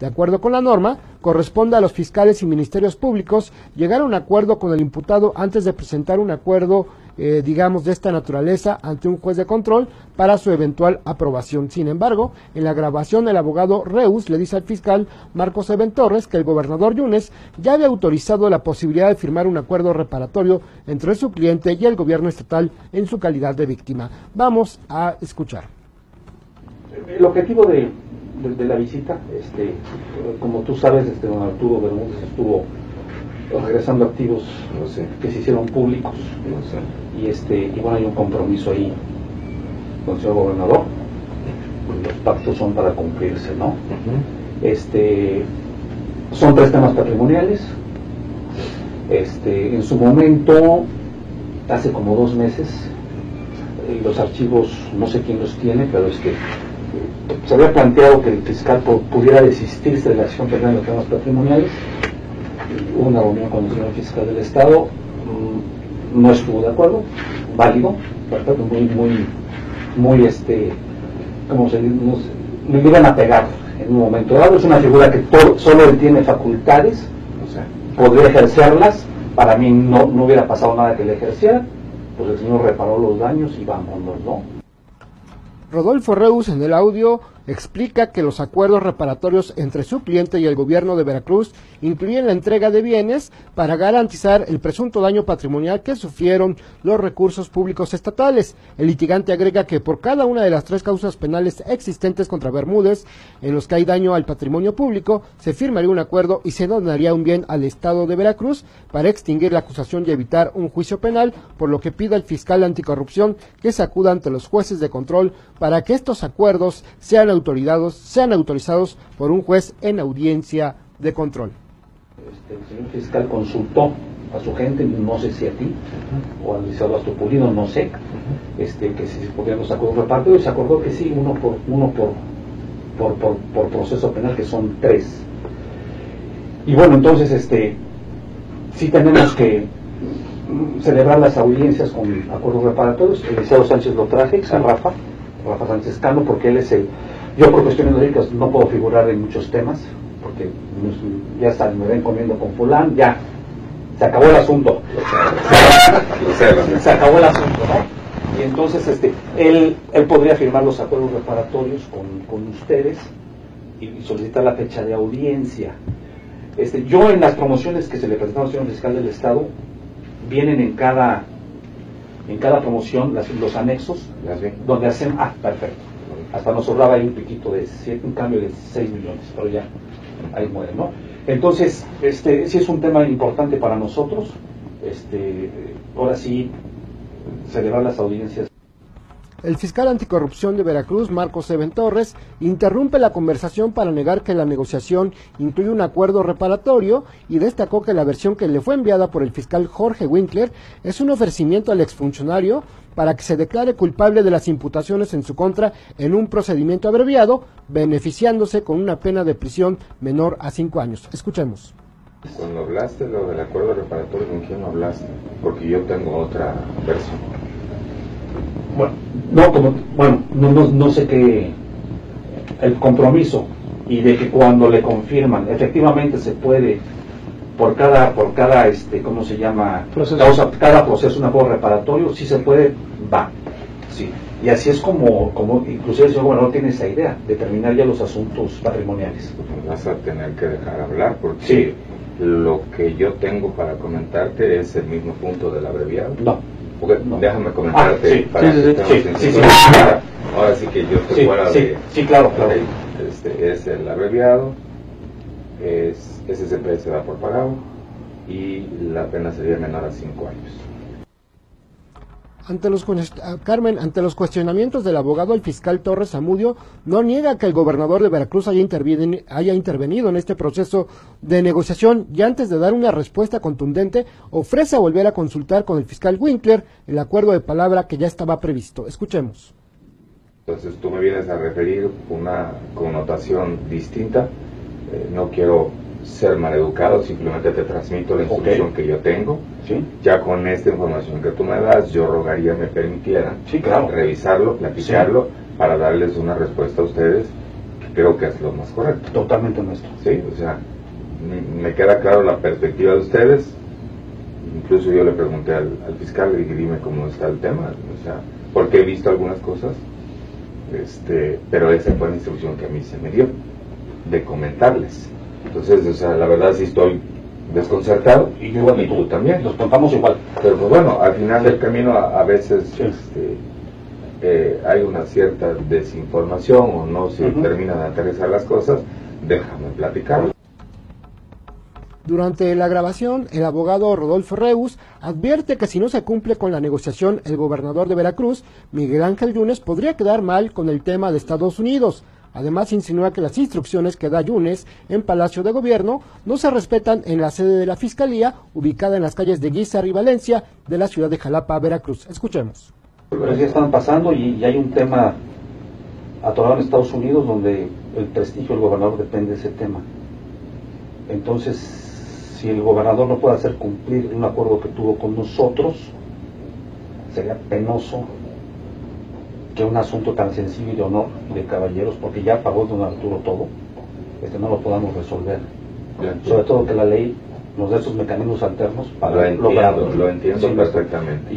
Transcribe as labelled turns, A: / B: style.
A: De acuerdo con la norma, corresponde a los fiscales y ministerios públicos llegar a un acuerdo con el imputado antes de presentar un acuerdo eh, digamos, de esta naturaleza ante un juez de control para su eventual aprobación. Sin embargo, en la grabación el abogado Reus le dice al fiscal Marcos Eben Torres que el gobernador Yunes ya había autorizado la posibilidad de firmar un acuerdo reparatorio entre su cliente y el gobierno estatal en su calidad de víctima. Vamos a escuchar.
B: El objetivo de, la visita, este, como tú sabes, este, don Arturo Bermúdez estuvo regresando activos que se hicieron públicos. Y este y bueno hay un compromiso ahí con el señor gobernador los pactos son para cumplirse no este son tres temas patrimoniales. Este en su momento hace como dos meses eh, los archivos no sé quién los tiene pero este se había planteado que el fiscal pudiera desistirse de la acción penal en los temas patrimoniales una reunión con el señor fiscal del Estado no estuvo de acuerdo, válido, muy, muy, muy, este, como se dice, me iban a pegar en un momento dado. Es una figura que solo él tiene facultades, o sea, podría ejercerlas. Para mí no, no hubiera pasado nada que le ejerciera, pues el señor reparó los daños y vámonos, ¿no?
A: Rodolfo Reus en el audio explica que los acuerdos reparatorios entre su cliente y el gobierno de Veracruz incluyen la entrega de bienes para garantizar el presunto daño patrimonial que sufrieron los recursos públicos estatales. El litigante agrega que por cada una de las tres causas penales existentes contra Bermúdez, en los que hay daño al patrimonio público, se firmaría un acuerdo y se donaría un bien al Estado de Veracruz para extinguir la acusación y evitar un juicio penal, por lo que pide al fiscal anticorrupción que se acuda ante los jueces de control para que estos acuerdos sean autorizados, sean autorizados por un juez en audiencia de control.
B: Este, el señor fiscal consultó a su gente, no sé si a ti o al licenciado Astropulido, no sé, este, que si se podían los acuerdos repartidos y se acordó que sí, uno por uno por, por, por, proceso penal, que son tres. Y bueno, entonces este sí tenemos que celebrar las audiencias con acuerdos reparatorios. El licenciado Sánchez lo traje, a Rafa, Rafa Sánchez Cano, porque él es el yo por cuestiones lógicas no puedo figurar en muchos temas, porque ya está, me ven comiendo con fulán, ya, se acabó el asunto. se acabó el asunto, ¿no? Y entonces este, él, él podría firmar los acuerdos reparatorios con, con ustedes y, solicitar la fecha de audiencia. Este, yo en las promociones que se le presentaron al señor fiscal del Estado, vienen en cada en cada promoción los anexos donde hacen, ah, perfecto, hasta nos sobraba ahí un piquito de un cambio de 6 millones, pero ya ahí muere, ¿no? Entonces, este, es un tema importante para nosotros, este, ahora sí, celebrar las audiencias
A: el fiscal anticorrupción de Veracruz, Marcos Eben Torres, interrumpe la conversación para negar que la negociación incluye un acuerdo reparatorio y destacó que la versión que le fue enviada por el fiscal Jorge Winkler es un ofrecimiento al exfuncionario para que se declare culpable de las imputaciones en su contra en un procedimiento abreviado, beneficiándose con una pena de prisión menor a cinco años. Escuchemos.
C: Cuando hablaste lo del acuerdo reparatorio, ¿con quién hablaste? Porque yo tengo otra versión.
B: Bueno, no, como, bueno, no, no, no sé qué, el compromiso y de que cuando le confirman, efectivamente se puede por cada, por cada, este, ¿cómo se llama? Proceso. cada proceso, un acuerdo reparatorio, si se puede, va. Sí. Y así es como, como inclusive el señor gobernador tiene esa idea, de terminar ya los asuntos patrimoniales.
C: Vas a tener que dejar hablar porque lo que yo tengo para comentarte es el mismo punto del abreviado.
B: No.
C: Déjame comentarte
B: ah,
C: para
B: sí,
C: sí,
B: sí,
C: Ahora sí que yo estoy fuera de...
B: Sí, claro, claro.
C: Este, es el abreviado, es SCP se da por pagado y la pena sería menor a cinco años.
A: Ante los, ah, Carmen, ante los cuestionamientos del abogado, el fiscal Torres Amudio no niega que el gobernador de Veracruz haya, haya intervenido en este proceso de negociación y antes de dar una respuesta contundente ofrece volver a consultar con el fiscal Winkler el acuerdo de palabra que ya estaba previsto. Escuchemos.
C: Entonces tú me vienes a referir una connotación distinta. Eh, no quiero ser maleducado, simplemente te transmito la instrucción que yo tengo. Ya con esta información que tú me das, yo rogaría me permitieran revisarlo, platicarlo, para darles una respuesta a ustedes creo que es lo más correcto.
B: Totalmente nuestro.
C: Sí, o sea, me queda claro la perspectiva de ustedes. Incluso yo le pregunté al, fiscal y dime cómo está el tema, o sea, porque he visto algunas cosas, este, pero esa fue la instrucción que a mí se me dio, de comentarles. Entonces, o sea, la verdad sí estoy desconcertado
B: y, yo, y tú también,
C: nos contamos igual. Pero pues bueno, al final del camino a, veces este, eh, hay una cierta desinformación o no se terminan de aterrizar las cosas, déjame platicar.
A: Durante la grabación, el abogado Rodolfo Reus advierte que si no se cumple con la negociación el gobernador de Veracruz, Miguel Ángel Yunes, podría quedar mal con el tema de Estados Unidos. Además, insinúa que las instrucciones que da Yunes en Palacio de Gobierno no se respetan en la sede de la Fiscalía, ubicada en las calles de Guizar y Valencia de la ciudad de Jalapa, Veracruz. Escuchemos.
B: Pues ya están pasando y, hay un tema atorado en Estados Unidos donde el prestigio del gobernador depende de ese tema. Entonces, si el gobernador no puede hacer cumplir un acuerdo que tuvo con nosotros, sería penoso que un asunto tan sensible de honor de caballeros, porque ya pagó don Arturo todo, este no lo podamos resolver. Sobre todo que la ley nos dé esos mecanismos alternos
C: para lo entiendo, lo entiendo perfectamente.